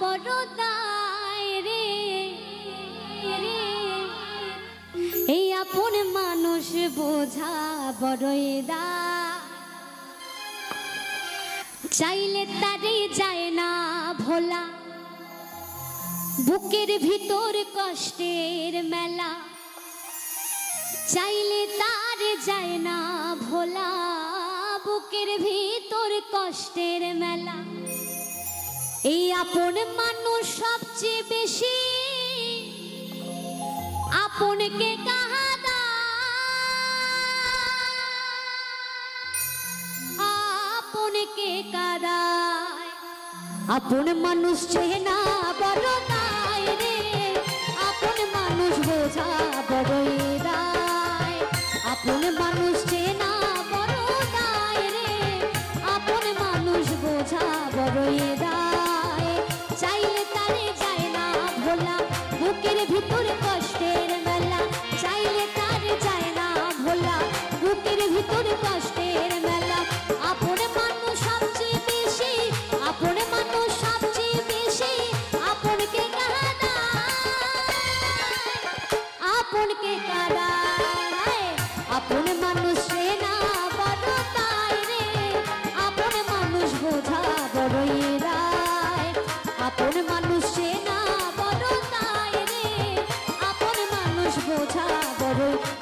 বড় দায় রে রে। এই আপন মানুষ বোঝা বড়ই দায়। চাইলে তারে যায় না ভোলা। বুকের ভিতর কষ্টের মেলা। চাইলে তার যায় না ভোলা। বুকের ভিতর কষ্টের মেলা। এই আপন মানুষ সবচেয়ে বেশি। আপনকে কাহাদা। আপনকে কাদায়। আপন মানুষ চেনা বড় দায় রে। আপন মানুষ বোঝা বড়ই ভিতর বোঝা বড়ই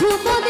如果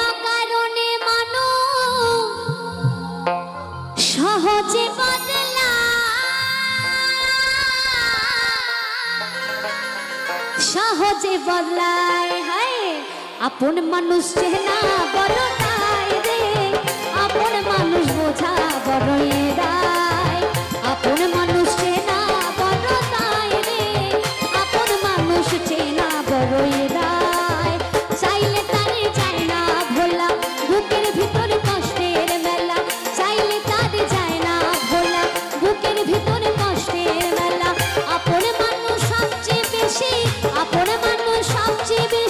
সহজে বদলায় হায়। আপন মানুষ চেনা বড় রে। আপন মানুষ বোঝা বড়ই রায় de